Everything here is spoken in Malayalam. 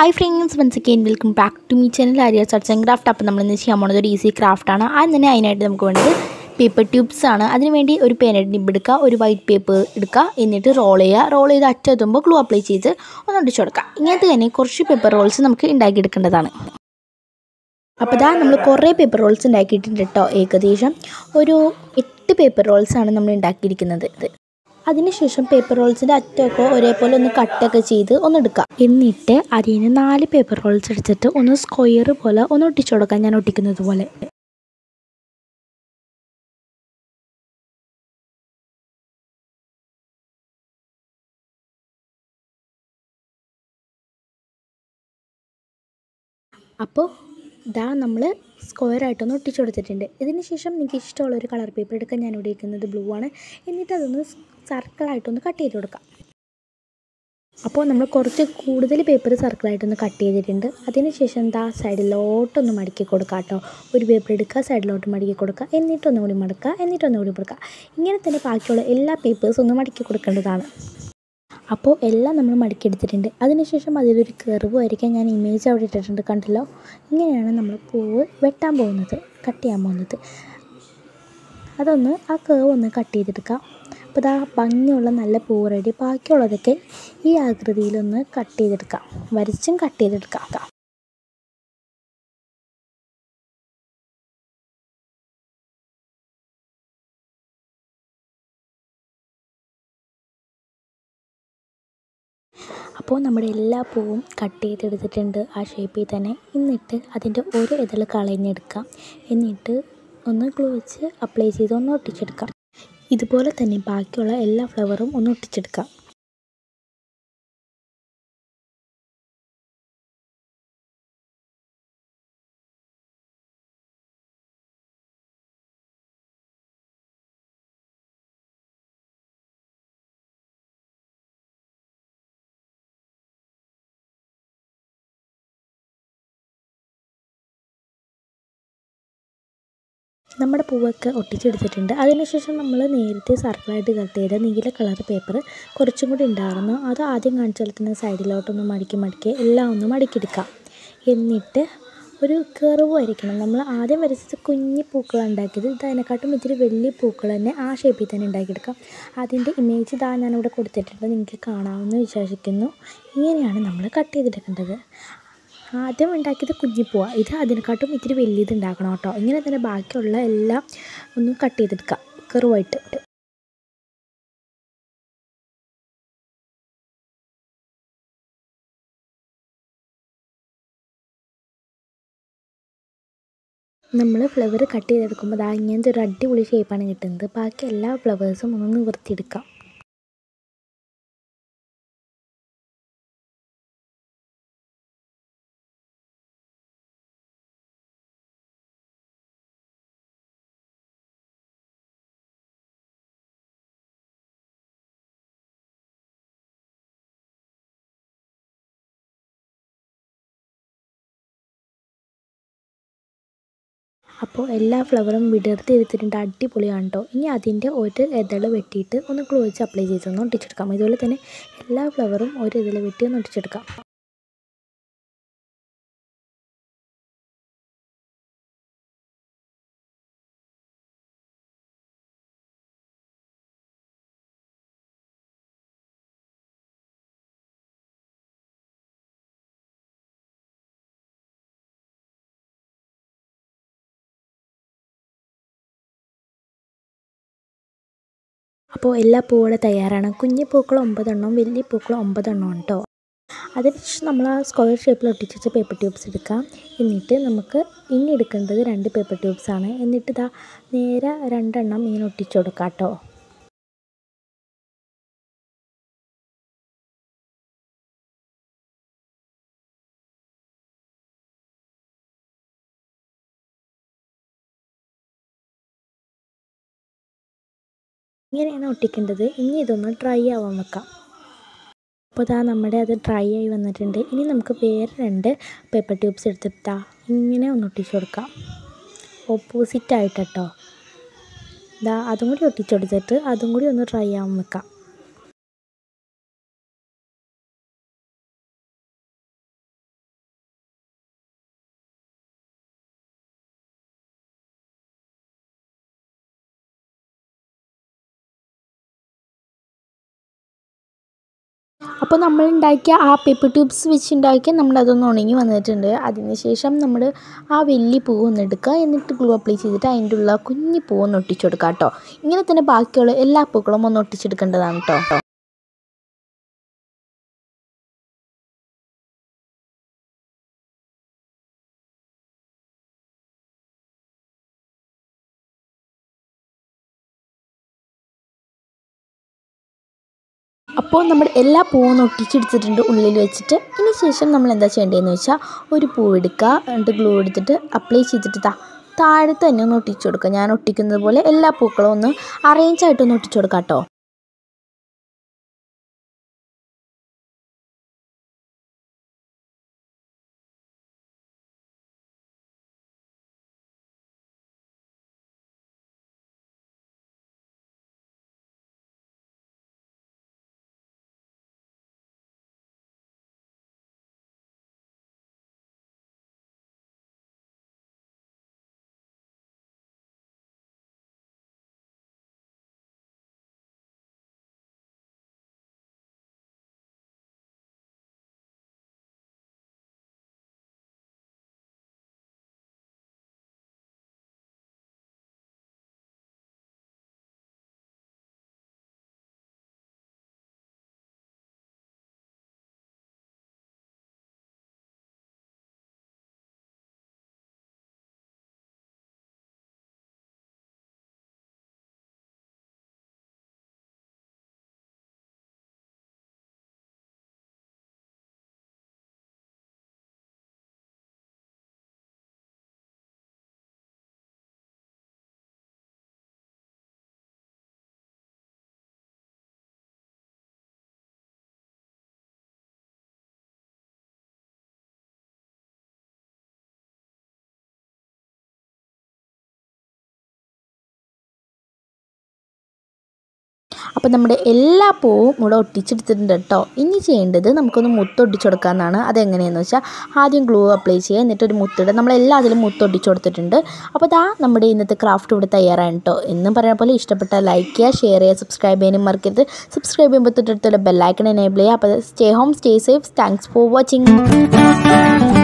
Hi friends once again welcome back to me channel Arya search and craft അപ്പോൾ നമ്മൾ ഇന്ന് ചെയ്യാൻ പോകുന്നത് ഒരു ഈസി ക്രാഫ്റ്റാണ് ആദ്യം തന്നെ അതിനായിട്ട് നമുക്ക് വേണ്ടത് പേപ്പർ ട്യൂബ്സ് ആണ്. അതിനുവേണ്ടി ഒരു പേനയുടെ നിബ് എടുക്കുക ഒരു വൈറ്റ് പേപ്പർ എടുക്കുക എന്നിട്ട് റോൾ ചെയ്യുക. റോൾ ചെയ്ത് അറ്റെത്തുമ്പോൾ ഗ്ലൂ അപ്ലൈ ചെയ്ത് ഒന്ന് അടിച്ചു കൊടുക്കുക. ഇങ്ങനത്തെ തന്നെ കുറച്ച് പേപ്പർ റോൾസ് നമുക്ക് ഉണ്ടാക്കിയെടുക്കേണ്ടതാണ്. അപ്പോൾ ഇതാ നമ്മൾ കുറേ പേപ്പർ റോൾസ് ഉണ്ടാക്കിയിട്ടുണ്ട് കേട്ടോ. ഏകദേശം ഒരു എട്ട് പേപ്പർ റോൾസാണ് നമ്മൾ ഉണ്ടാക്കിയിരിക്കുന്നത്. അതിനുശേഷം പേപ്പർ റോൾസിന്റെ അറ്റമൊക്കെ ഒരേപോലെ ഒന്ന് കട്ടൊക്കെ ചെയ്ത് ഒന്ന് എടുക്കാം. എന്നിട്ട് അതിന് നാല് പേപ്പർ റോൾസ് എടുത്തിട്ട് ഒന്ന് സ്ക്വയർ പോലെ ഒന്ന് ഒട്ടിച്ചു കൊടുക്കാം ഞാൻ ഒട്ടിക്കുന്നത് പോലെ. അപ്പോൾ ഇതാ നമ്മൾ സ്ക്വയർ ആയിട്ടൊന്ന് ഒട്ടിച്ചു കൊടുത്തിട്ടുണ്ട്. ഇതിന് ശേഷം നിങ്ങൾക്ക് ഇഷ്ടമുള്ള ഒരു കളർ പേപ്പർ എടുക്കാൻ ഞാൻ ഇവിടെ ഇരിക്കുന്നത് ബ്ലൂ ആണ്. എന്നിട്ട് അതൊന്ന് സർക്കിളായിട്ടൊന്ന് കട്ട് ചെയ്ത് കൊടുക്കാം. അപ്പോൾ നമ്മൾ കുറച്ച് കൂടുതൽ പേപ്പർ സർക്കിളായിട്ടൊന്ന് കട്ട് ചെയ്തിട്ടുണ്ട്. അതിന് ശേഷം എന്താ സൈഡിലോട്ടൊന്ന് മടക്കി കൊടുക്കുക കേട്ടോ. ഒരു പേപ്പർ എടുക്കുക സൈഡിലോട്ട് മടക്കി കൊടുക്കുക. എന്നിട്ടൊന്നുകൂടി മടക്കുക എന്നിട്ടൊന്നുകൂടി കൊടുക്കുക. ഇങ്ങനെ തന്നെ ബാക്കിയുള്ള എല്ലാ പേപ്പേഴ്സും ഒന്ന് മടക്കി കൊടുക്കേണ്ടതാണ്. അപ്പോൾ എല്ലാം നമ്മൾ മടക്കിയെടുത്തിട്ടുണ്ട്. അതിനുശേഷം അതിലൊരു കർവ് വരയ്ക്കാൻ ഞാൻ ഇമേജ് അവിടെ ഇട്ടിട്ടുണ്ട്. കണ്ടല്ലോ? ഇങ്ങനെയാണ് നമ്മൾ പൂവ് വെട്ടാൻ പോകുന്നത് കട്ട് ചെയ്യാൻ പോകുന്നത്. അതൊന്ന് ആ കേവ് ഒന്ന് കട്ട് ചെയ്തെടുക്കാം. അപ്പോൾ ഇതാ ഭംഗിയുള്ള നല്ല പൂവ് റെഡി ബാക്കിയുള്ളതൊക്കെ ഈ ആകൃതിയിലൊന്ന് കട്ട് ചെയ്തെടുക്കാം. വരച്ചും കട്ട് ചെയ്തെടുക്കാം. അപ്പോൾ നമ്മുടെ എല്ലാ പൂവും കട്ട് ചെയ്തെടുത്തിട്ടുണ്ട് ആ ഷേപ്പിൽ തന്നെ. എന്നിട്ട് അതിന്റെ ഒരു ഇതൾ കളഞ്ഞെടുക്കാം. എന്നിട്ട് ഒന്ന് ഗ്ലൂ വെച്ച് അപ്ലൈ ചെയ്ത് ഒന്ന് ഒട്ടിച്ചെടുക്കാം. ഇതുപോലെ തന്നെ ബാക്കിയുള്ള എല്ലാ ഫ്ലവറും ഒന്ന് ഒട്ടിച്ചെടുക്കാം. നമ്മുടെ പൂവൊക്കെ ഒട്ടിച്ചെടുത്തിട്ടുണ്ട്. അതിനുശേഷം നമ്മൾ നേരത്തെ സർക്കിളായിട്ട് കട്ട് ചെയ്ത നീല കളർ പേപ്പർ കുറച്ചും കൂടി ഉണ്ടായിരുന്നു അത് ആദ്യം കാണിച്ച പോലെ തന്നെ സൈഡിലോട്ടൊന്ന് മടക്കി മടക്കി എല്ലാം ഒന്ന് മടക്കിയെടുക്കാം എന്നിട്ട് ഒരു കർവ് വരയ്ക്കണം. നമ്മൾ ആദ്യം വരച്ചത് കുഞ്ഞി പൂക്കൾ ഉണ്ടാക്കിയത്. ഇത് അതിനെക്കാട്ടും ഇത്തിരി വലിയ പൂക്കൾ തന്നെ ആ ഷേപ്പിൽ തന്നെ ഉണ്ടാക്കിയെടുക്കാം. അതിന്റെ ഇമേജ് ഇതാ ഞാനിവിടെ കൊടുത്തിട്ടുണ്ട്. നിങ്ങൾക്ക് കാണാമെന്ന് വിശ്വസിക്കുന്നു. ഇങ്ങനെയാണ് നമ്മൾ കട്ട് ചെയ്തെടുക്കേണ്ടത്. ആദ്യം ഉണ്ടാക്കിയത് കുഞ്ഞിപ്പൂവ. ഇത് അതിനെക്കാട്ടും ഇത്തിരി വലിയത് ഉണ്ടാക്കണം കേട്ടോ. ഇങ്ങനെ തന്നെ ബാക്കിയുള്ള എല്ലാം ഒന്ന് കട്ട് ചെയ്തെടുക്കാം കറുവായിട്ട് നമ്മൾ ഫ്ലവർ കട്ട് ചെയ്തെടുക്കുമ്പോൾ അതാ ഇങ്ങനത്തെ ഒരു അടിപൊളി ഷേപ്പാണ് കിട്ടുന്നത്. ബാക്കി എല്ലാ ഫ്ലവേഴ്സും ഒന്ന് നിവർത്തിയെടുക്കാം. അപ്പോൾ എല്ലാ ഫ്ലവറും വിടർത്തി എടുത്തിട്ടുണ്ട്. അടിപൊളിയാണ് കേട്ടോ ഇനി അതിന്റെ ഒരു ഇതൾ വെട്ടിയിട്ട് ഒന്ന് ഗ്ലൂ വെച്ച് അപ്ലൈ ചെയ്തൊന്ന് ഒട്ടിച്ചെടുക്കാം. ഇതുപോലെ തന്നെ എല്ലാ ഫ്ലവറും ഒരു ഇതൾ വെട്ടി ഒന്ന് ഒട്ടിച്ചെടുക്കാം. അപ്പോൾ എല്ലാ പൂവുകളും തയ്യാറാണ്. കുഞ്ഞു പൂക്കൾ ഒമ്പതെണ്ണം വലിയ പൂക്കൾ ഒമ്പതെണ്ണം കേട്ടോ അതിനുശേഷം നമ്മൾ ആ സ്ക്വയർ ഷേപ്പിൽ ഒട്ടിച്ച് പേപ്പർ ട്യൂബ്സ് എടുക്കാം. എന്നിട്ട് നമുക്ക് ഇനി എടുക്കേണ്ടത് രണ്ട് പേപ്പർ ട്യൂബ്സാണ് എന്നിട്ട് ഇതാ നേരെ രണ്ടെണ്ണം ഇങ്ങനെ ഒട്ടിച്ചു കൊടുക്കാം കേട്ടോ ഇങ്ങനെയാണ് ഒട്ടിക്കേണ്ടത്. ഇനി ഇതൊന്ന് ഡ്രൈ ആവാൻ വെക്കാം. അപ്പോൾ ഇതാ നമ്മുടെ അത് ഡ്രൈ ആയി വന്നിട്ടുണ്ട്. ഇനി നമുക്ക് വേറെ രണ്ട് പേപ്പർ ട്യൂബ്സ് എടുത്തിട്ടാ ഇങ്ങനെ ഒന്ന് ഒട്ടിച്ചു കൊടുക്കാം. ഓപ്പോസിറ്റ് ആയിട്ട് കേട്ടോ ഇതാ അതും കൂടി ഒട്ടിച്ചെടുത്തിട്ട് അതും കൂടി ഒന്ന് ഡ്രൈ ആവാൻ വെക്കാം. അപ്പോൾ നമ്മൾ ഉണ്ടാക്കിയ ആ പേപ്പർ ട്യൂബ്സ് വെച്ച് ഉണ്ടാക്കിയ നമ്മളതൊന്ന് ഉണങ്ങി വന്നിട്ടുണ്ട്. അതിനുശേഷം നമ്മൾ ആ വലിയ പൂവ് ഒന്ന് എടുക്കുക. എന്നിട്ട് ഗ്ലൂ അപ്ലൈ ചെയ്തിട്ട് അതിന്റെ ഉള്ള കുഞ്ഞു പൂവ് ഒന്ന് ഒട്ടിച്ചു കേട്ടോ. ഇങ്ങനെ തന്നെ ബാക്കിയുള്ള എല്ലാ പൂക്കളും ഒന്ന് ഒട്ടിച്ചെടുക്കേണ്ടതാണ് കേട്ടോ. അപ്പോൾ നമ്മൾ എല്ലാ പൂവും ഒട്ടിച്ചെടുത്തിട്ടുണ്ട് ഉള്ളിൽ വെച്ചിട്ട്. ഇതിന് ശേഷം നമ്മൾ എന്താ ചെയ്യേണ്ടതെന്ന് വെച്ചാൽ ഒരു പൂവ് എടുക്കുക. എന്നിട്ട് ഗ്ലൂ എടുത്തിട്ട് അപ്ലൈ ചെയ്തിട്ട് താ താഴെ തന്നെ ഒന്ന് ഒട്ടിച്ചു കൊടുക്കുക. ഞാൻ ഒട്ടിക്കുന്നത് പോലെ എല്ലാ പൂക്കളും ഒന്ന് അറേഞ്ച് ആയിട്ടൊന്ന് ഒട്ടിച്ചു കൊടുക്കാം കേട്ടോ. അപ്പോൾ നമ്മുടെ എല്ലാ പൂവും ഇവിടെ ഒട്ടിച്ചെടുത്തിട്ടുണ്ട് കേട്ടോ. ഇനി ചെയ്യേണ്ടത് നമുക്കൊന്ന് മുത്തൊട്ടിച്ചു കൊടുക്കാമെന്നാണ് അതെങ്ങനെയെന്ന് വെച്ചാൽ ആദ്യം ഗ്ലൂ അപ്ലൈ ചെയ്യുക എന്നിട്ട് ഒരു മുത്തിടുക നമ്മളെല്ലാം അതിലും മുത്തൊട്ടിച്ചു കൊടുത്തിട്ടുണ്ട്. അപ്പോൾ ദാ നമ്മുടെ ഇന്നത്തെ ക്രാഫ്റ്റ് ഇവിടെ തയ്യാറാണ് കേട്ടോ. എന്നും പറയുന്ന പോലെ ഇഷ്ടപ്പെട്ട ലൈക്ക് ചെയ്യുക ഷെയർ ചെയ്യുക സബ്സ്ക്രൈബ് ചെയ്യാനും മറക്കരുത്. സബ്സ്ക്രൈബ് ചെയ്യുമ്പോൾ തൊട്ടടുത്തുള്ള ബെല്ലൈക്കൺ എനേബിൾ ചെയ്യുക. അപ്പോൾ stay home stay safe thanks for watching